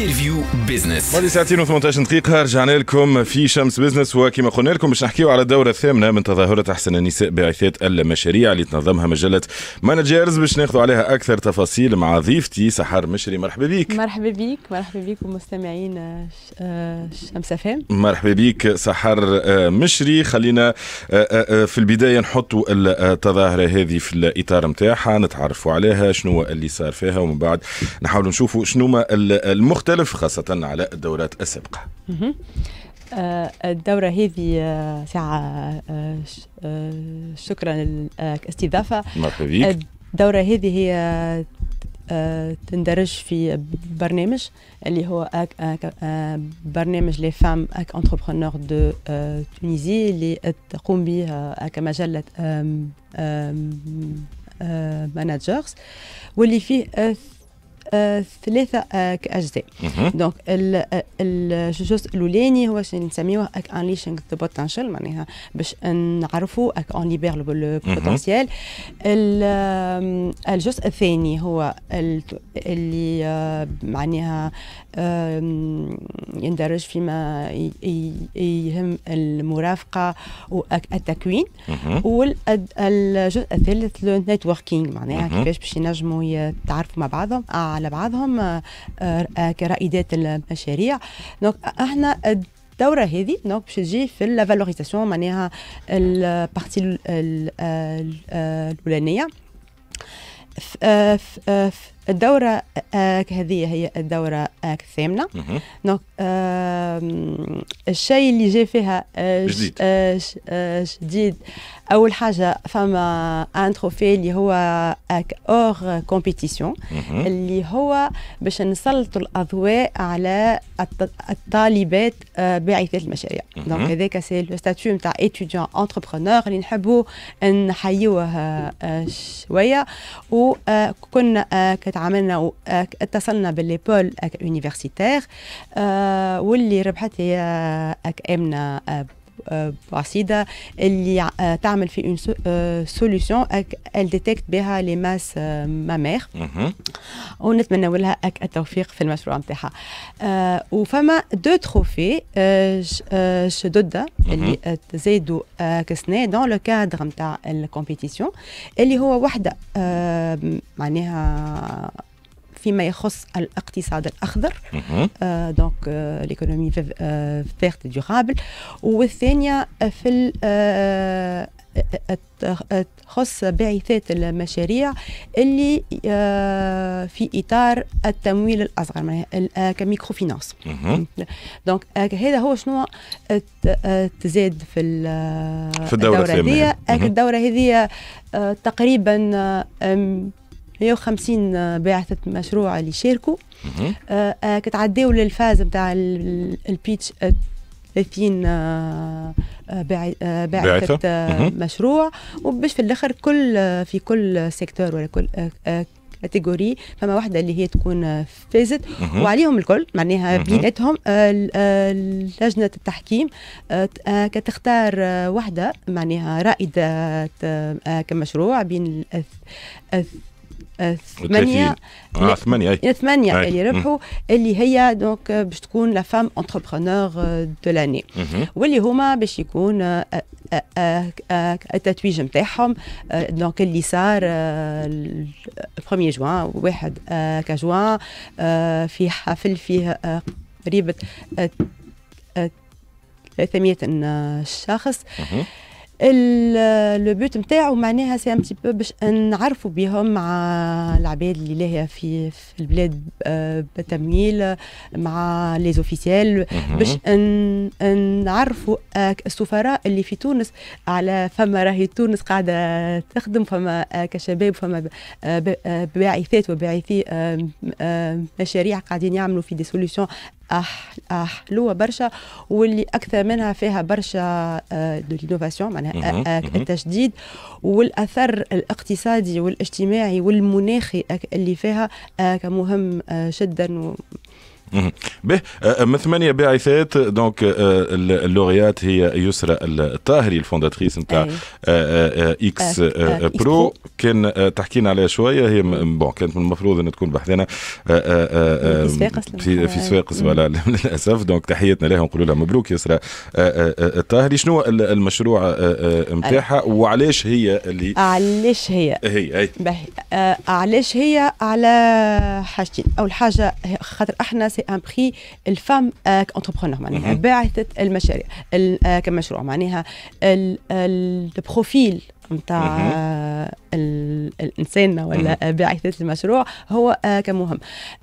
interview business بعد ساعتين و18 دقيقة رجعنا لكم في شمس Business وكما قلنا لكم باش نحكيو على الدورة الثامنة من تظاهرة أحسن النساء باعثات المشاريع اللي تنظمها مجلة Managers باش ناخذوا عليها أكثر تفاصيل مع ضيفتي سحر مشري. مرحبا بك. مرحبا بك مرحبا بك ومستمعين آه، آه، شمس FM مرحبا بك سحر آه، مشري. خلينا في البداية نحطوا التظاهرة هذه في الإطار متاعها نتعرفوا عليها شنو اللي صار فيها ومن بعد نحاولوا نشوفوا شنو ما المختلف خاصة على الدورات السابقة. آه، الدورة هذه آه، ساعة آه، شكرا للاستضافة مرحبا بك. الدورة هذه هي تندرج في برنامج اللي هو آك آه، برنامج les femmes اك entrepreneurs de Tunisie اللي تقوم به كمجلة Managers واللي فيه ثلاثة آه، أجزاء. donc ال- الجزء الأولاني هو شنو نسميوه اك unleashing the potential معناها باش نعرفوا اك on libère le potentiel الجزء الثاني هو ال- اللي آه، معناها يندرج فيما يهم المرافقة والتكوين مهم. والجزء الثالث le networking معناها. كيفاش باش ينجموا يتعرفوا مع بعضهم على بعضهم آه، آه، كرائدات المشاريع. donc إحنا الدورة هذه donc باش تجي في ال valorisation معناها ال partie ال- ال- ال- الأولانية. آه، الدورة آه، هذه هي الدورة الثامنة. donc الشيء اللي جاي فيها آه، جديد. آه، آه، جديد أول حاجة فما un trophée اللي هو آك hors compétition. اللي هو باش نسلطوا الأضواء على الط- الطالبات باعثات المشاريع. donc هذاك c'est le statut نتاع étudiant entrepreneur اللي نحبوا نحيوه شوية وكنا آه، كتعاملنا و- آه، اتصلنا ب les pôles universitaires واللي ربحت هي اك امنه آه، بوعسيده اللي آه، تعمل في une solution elle détecte بها les masses mammaires. ونتمنى لها التوفيق في المشروع نتاعها. آه وفما deux trophées جدد اللي تزيدوا آه كسنة dans le cadre نتاع ال compétition اللي هو وحدة معناها فيما يخص الاقتصاد الأخضر. آه، donc آه، l'économie verte durable والثانية في ال- آه، آه، تخص باعثات المشاريع اللي آه، في إطار التمويل الأصغر آه، ك microfinance. donc آه، هذا هو شنو آه، تزاد في في الثامنة. هذه آه،. الدورة هذه آه، تقريبا آه، 150 باعثة مشروع اللي شاركوا. آه، آه، كتعداو لل phase نتاع ال- ال pitch آه، 30 آه، آه، باع- آه، باعثة. آه،. مشروع وباش في الآخر كل آه، في كل secteur ولا كل آه، آه، catégorie فما واحدة اللي هي تكون آه، فازت. وعليهم الكل معناها. بيناتهم آه، آه، لجنة التحكيم آه، آه، كتختار آه، واحدة معناها رائدة آه، كمشروع بين الثمانية آه آ ثمانية أي. اللي ربحوا اللي هي donc باش تكون la femme entrepreneure de l'année. واللي هما باش يكون آه، آه، آه، آه، التتويج نتاعهم آه، donc اللي صار ال 1 جوان واحد آه، كجوان آه، في حفل فيه آه، قريبة آه، آه، 300 شخص. le but نتاعو معناها c'est un petit peu باش نعرفوا بهم مع العباد اللي لاهية في في البلاد آه، بالتمويل مع les officiels. باش نعرفوا آه، السفراء اللي في تونس على فما راهي تونس قاعدة تخدم فما آه، كشباب فما باعثات وباعثي مشاريع قاعدين يعملوا في des solutions أح- حلوة برشا واللي أكثر منها فيها برشا de l'innovation معناها آه، آه،. التجديد والأثر الاقتصادي والإجتماعي والمناخي آه، اللي فيها آه، مهم آه، جدا به من ثمانية باعثات donc la lauréate هي يسرى الطاهري ال fondatrice نتاع إكس برو. كان تحكينا عليها شوية هي bon كانت من المفروض إن تكون بحذانا في في صفاقس للأسف. donc تحياتنا لها ونقولوا لها مبروك يسرى الطاهري. شنو المشروع نتاعها وعلاش هي اللي علاش هي؟ هي هي علاش هي على حاجتين. أول حاجة خاطر إحنا c'est un prix ال femmes entrepreneurs معناها باعثه المشاريع كمشروع معناها ال profil نتاع الانسان ولا باعثه المشروع هو مهم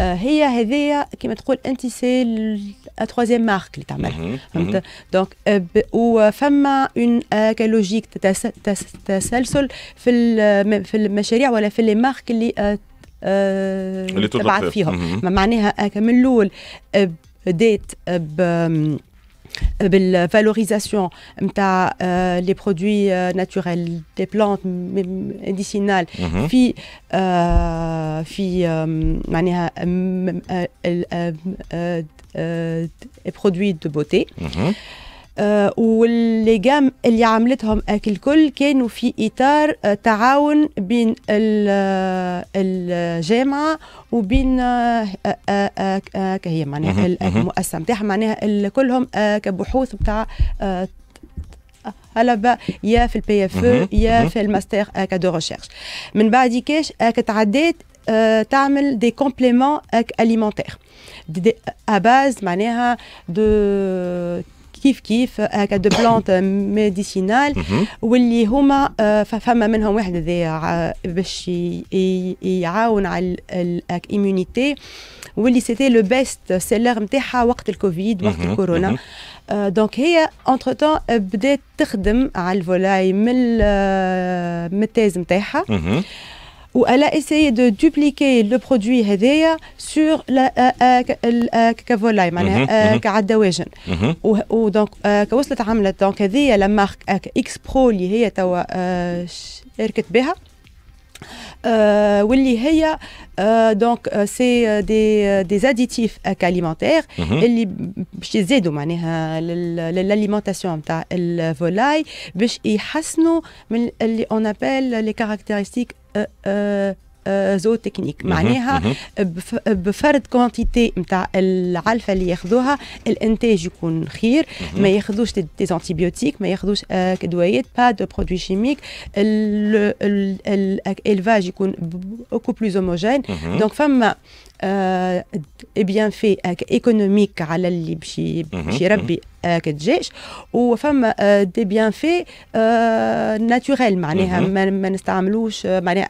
هي هذيا كما تقول انت sa troisième marque اللي تعملها فهمت donc وفما une logique تسلسل في في المشاريع ولا في les marques اللي اللي تبعث فيهم معناها من الأول بديت بال valorisation نتاع les produits naturels des plantes médicinales في في معناها produits de beauté آه و les gammes اللي عملتهم الكل كانوا في إطار آه تعاون بين الجامعة وبين آه هي معناها المؤسسة نتاعها معناها كلهم كبحوث نتاع هلا يا في ال PFE يا في ال master de recherche من بعد كاش تعديت تعمل des compléments alimentaires à base معناها de كيف كيف هكا de plantes médicinales واللي هما فما منهم واحد هذايا باش يعاون على ال immunité واللي c'était le best-seller نتاعها وقت الكوفيد وقت الكورونا. donc هي entre-temps بدات تخدم على ال volaille من ال thèse نتاعها a essayé de dupliquer le produit هذايا sur la volaille معناها الدواجن و donc وصلت عملت donc هذيا la marque إكس برو اللي هي توا شاركت بها Euh, واللي هي donc c'est des des additifs alimentaires. اللي باش يزيدوا معناها لل alimentation نتاع ال volaille باش يحسنوا من caractéristiques zootechniques. معناها بفرد quantité نتاع العلفة اللي ياخذوها الإنتاج يكون خير. ما ياخذوش des antibiotiques ما ياخذوش ادويات pas de produits chimiques ال élevage يكون beaucoup plus homogène donc فما bienfait économique على اللي باش يربي الدجاج وفما des bienfaits naturels معناها ما نستعملوش معناها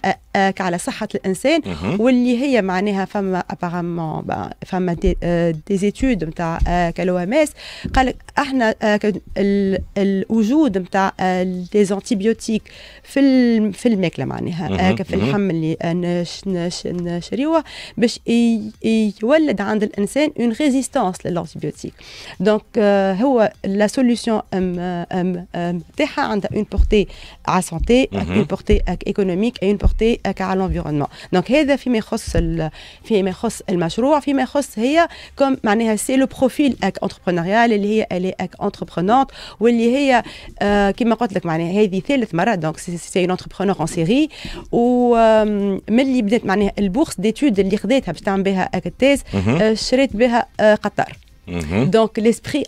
على صحة الإنسان. واللي هي معناها فما apparemment فما des, études نتاع ال OMS قال أحنا الوجود نتاع les antibiotiques في في الماكلة معناها في اللحم اللي نشريوه باش يولد عند الإنسان une résistance لل antibiotiques donc هو la solution تاعها عندها une portée على santé une portée économique une portée على l'environnement donc هذا فيما يخص فيما يخص المشروع فيما يخص هي comme معناها c'est le profil entrepreneurial اللي هي elle est entreprenante واللي هي كما قلت لك معناها هذه ثالث مرة. donc c'est une entrepreneure en série ومن اللي بدات معناها ال bourse d'études اللي خذيتها باش تعمل بها ال thèse شريت بها قطر Donc l'esprit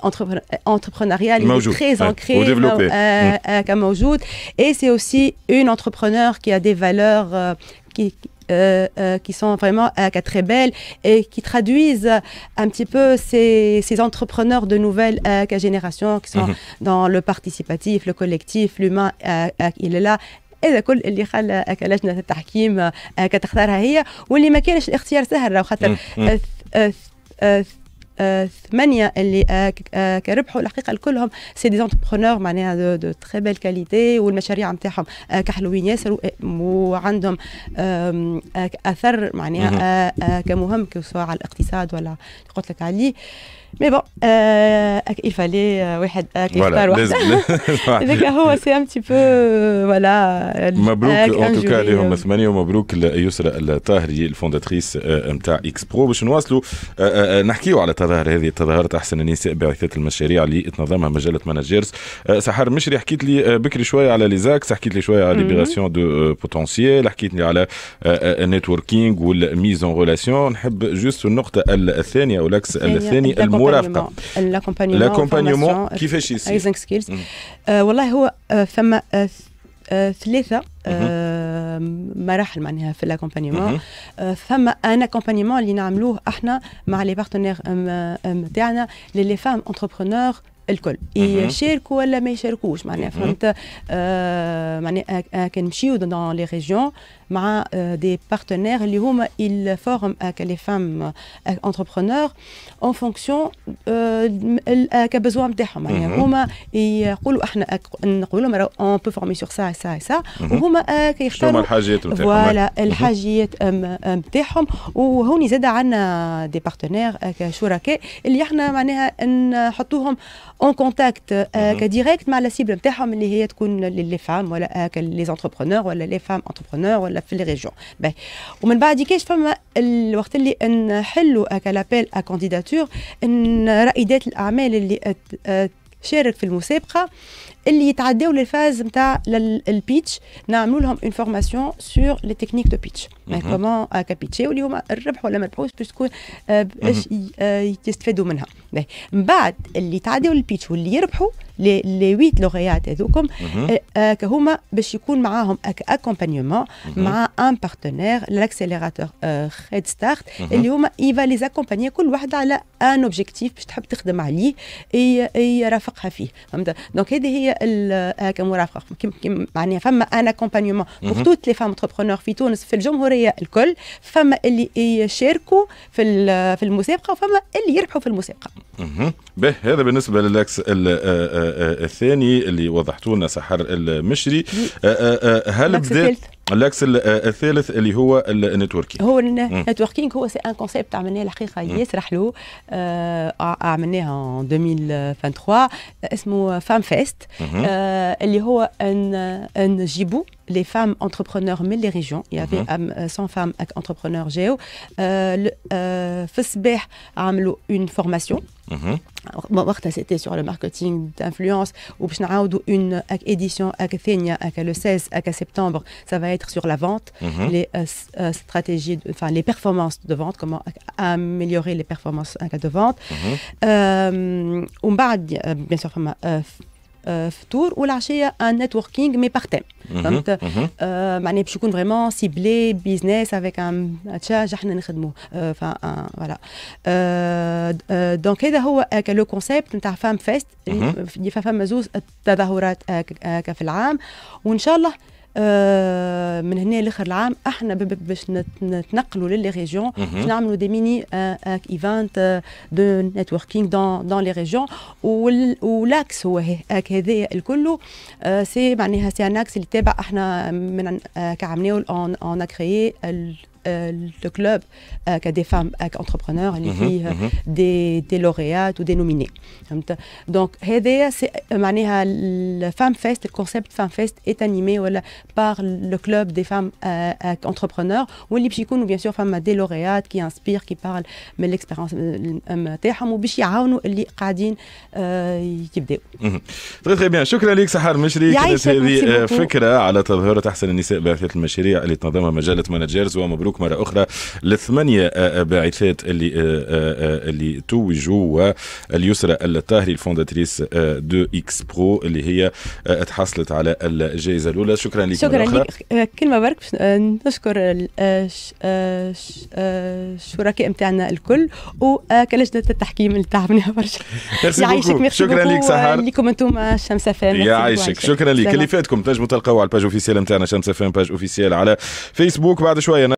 entrepreneurial est très ancré, euh, Et c'est aussi une entrepreneur qui a des valeurs euh, qui, euh, euh, qui sont vraiment euh, très belles et qui traduisent un petit peu ces, ces entrepreneurs de nouvelle génération qui sont mm -hmm. dans le participatif, le collectif, l'humain, il est là هذا كل اللي خلى لجنه التحكيم كتختارها هي واللي ما كانش الاختيار سهل خاطر ثمانيه اللي ربحوا الحقيقة الكلهم c'est des entrepreneurs معناها de très belle qualité والمشاريع نتاعهم حلوين ياسر وعندهم اثر معناها مهم سواء على الاقتصاد ولا قلت لك عليه mais bon il fallait واحد يختار واحد هذاك هو c'est un petit peu voilà مبروك en tout cas لهم ثمانيه ومبروك يسرى الطاهري ال fondatrice نتاع إكس برو باش نواصلوا نحكيو على تظاهر هذه التظاهرات احسن النساء بعثات المشاريع اللي تنظمها مجله Managers سحر مشري حكيت لي بكري شوية على les axes حكيت لي شوية على libération de potentiel حكيت لي على networking وال mise en relation نحب جوست النقطه الثانية أو ال axe الثاني المرافقه ال accompagnement كيفاش يصير؟ skills والله هو فما ثلاثة مراحل معناها في ال accompagnement فما ان اكومبانيمون اللي نعملوه إحنا مع les partenaires نتاعنا les femmes entrepreneurs الكل. يشاركوا ولا ما يشاركوش معناها فهمت؟ آه معناها كان نمشيو dans les régions مع des partenaires اللي هما il forment les femmes entrepreneurs en fonction de besoins نتاعهم معناها هما يقولوا إحنا نقولوا لهم on peut former sur ça ça ça وهما كيختاروا الحاجات نتاعهم voilà الحاجيات نتاعهم وهوني زاد عندنا des partenaires شركاء اللي إحنا معناها نحطوهم en contact direct مع la cible نتاعهم اللي هي تكون les femmes ولا les entrepreneurs ولا les femmes entrepreneurs ولا في les régions ومن بعد كيش فما الوقت اللي نحلوا l'appel à candidature إن رائدات الأعمال اللي تشارك في المسابقة اللي يتعداو لل phase نتاع ال pitch نعملوا لهم une formation sur les techniques de pitch comment pitcher واللي هما الربح ولا ما ربحوش باش تكون باش يستفادوا منها. من بعد اللي تعداو ال pitch واللي يربحوا لي لي 8 لوغيات هذوكم هما باش يكون معاهم accompagnement مع un partenaire l'accélérateur هيد ستارت اللي هما va les accompagner كل واحد على un objectif باش تحب تخدم عليه يرافقها فيه فهمت donc هذه هي كمرافقه معناها فما un accompagnement pour toutes les femmes entrepreneurs في تونس في الجمهوريه الكل فما اللي يشاركوا في في المسابقه وفما اللي يربحوا في المسابقه به هذا بالنسبة لل axe الثاني اللي وضحتوا لنا سحر المشري. هل بدأت ال axe الثالث اللي هو ال networking هو ال networking هو c'est un concept عملناه الحقيقة ياسر حلو عملناه 2023 اسمه فام فيست اللي هو ان نجيبوا les femmes entrepreneurs من les régions. Il y avait mm -hmm. 100 femmes entrepreneurs جاو في الصباح عملوا une formation. وقتها c'était sur le marketing d'influence وباش نعاودوا une édition ثانية le 16 septembre ça va être sur la vente les stratégies enfin les performances de vente comment améliorer les performances de vente. ومن بعد bien sûr فما فطور والعشيه un networking mais par thème فهمت معناها باش يكون vraiment ciblé business avec un تشارج إحنا نخدموه voilà donc هذا هو le concept نتاع فام فيست اللي فما زوز التظاهرات في العام وان شاء الله آه من هنا لآخر العام إحنا باش نتنقلوا ل les régions. باش نعملوا des mini events de networking dans dans les régions و l'axe هو هاك هذايا الكل. سي معناها سي ان إكس اللي تابع إحنا من كعملناه on a créé le club euh, qui a des femmes entrepreneurs اللي فيه des des lauréates و des nominées فهمت donc هذايا c'est معناها الفام فيست ال concept فام فيست est animé ولا par le club des femmes entrepreneurs. واللي باش يكونوا bien sûr فما des lauréates qui inspirent qui parlent من ال expérience نتاعهم وباش يعاونوا اللي قاعدين يبداو très très bien شكرا لك سحر مشري كانت هذه فكره على تظاهره احسن النساء بعثات المشاريع اللي تنظمها مجله Managers ومبروك مبروك مرة أخرى للثمانيه باعثات اللي اللي توجوا واليسرى الطاهري ال fondatrice de إكس برو اللي هي تحصلت على الجائزة الأولى. شكرا لك شكرا لك كلمه برك نشكر الشركاء نتاعنا الكل وكلجنه التحكيم اللي تعبنا برشا. يعيشك شكرا لك سحر لكم أنتم شمس فام يعيشك. شكرا لك اللي فاتكم تنجموا تلقاو على ال page officielle نتاعنا شمس فام page officielle على فيسبوك بعد شوية